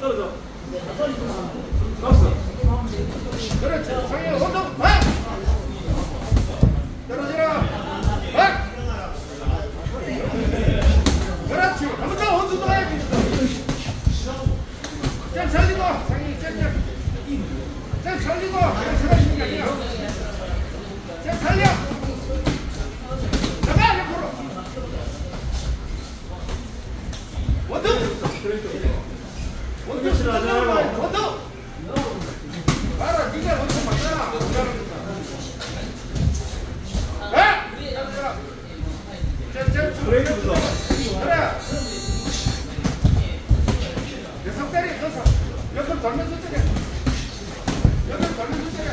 떨어져. 그렇지 하지 말고. 원투 봐라 네가 원투 맞잖아 에? 브레이크 불러. 그래. 계속 때리, 계속. 옆을 돌면서 때려. 옆을 돌면서 때려.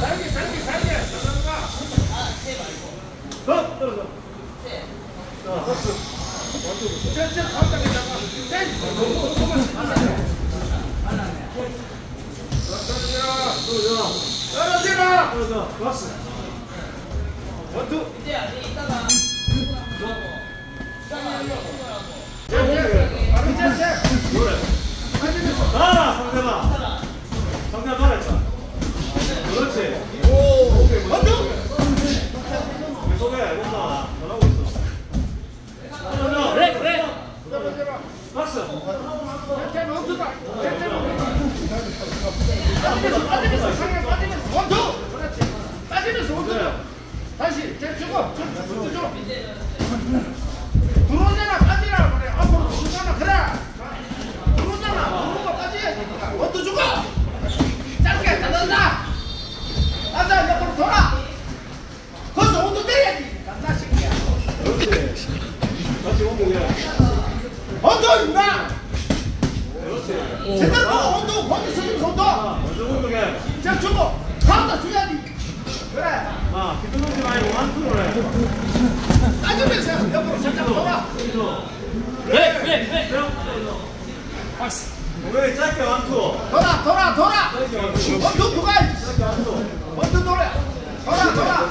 살게, 살게, 살게. 들어가. 너 떨어져. 그렇지. 오. 원투. 계속해. 뭔가 잘하고 있어. 떨어져. 그래 그래 떨어지라. 박스. 제, 제, 빠지면서. 원투. 다시, 제 주고, 저, 줘. 들어오잖아, 빠지라 그래. 앞으로 들어오잖아, 그래. 제대로 보고 one-two, 거기 one-two. 아, 먼저 공격해. 자, 주고. 가운데 줘야지. 그래. 아, 비틀어지 말고 one-two를 해. 빠지면서 옆으로 살짝 돌아. 그래 그래 그래 공격이 짧게 one-two. 돌아, 돌아, 돌아. one-two 누가. one-two 돌아. 돌아, 돌아,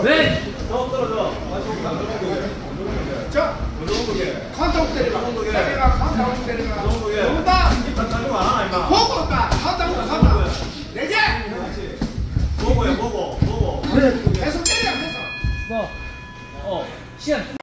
그래 더 떨어져. 자. 카운트아웃 때리라. 때리라, 카운트아웃 때리라. 임마. 보고 간다. 네 개. 다시. 보고해 보고 보고. 계속 때려, 계속. 뭐 어 시간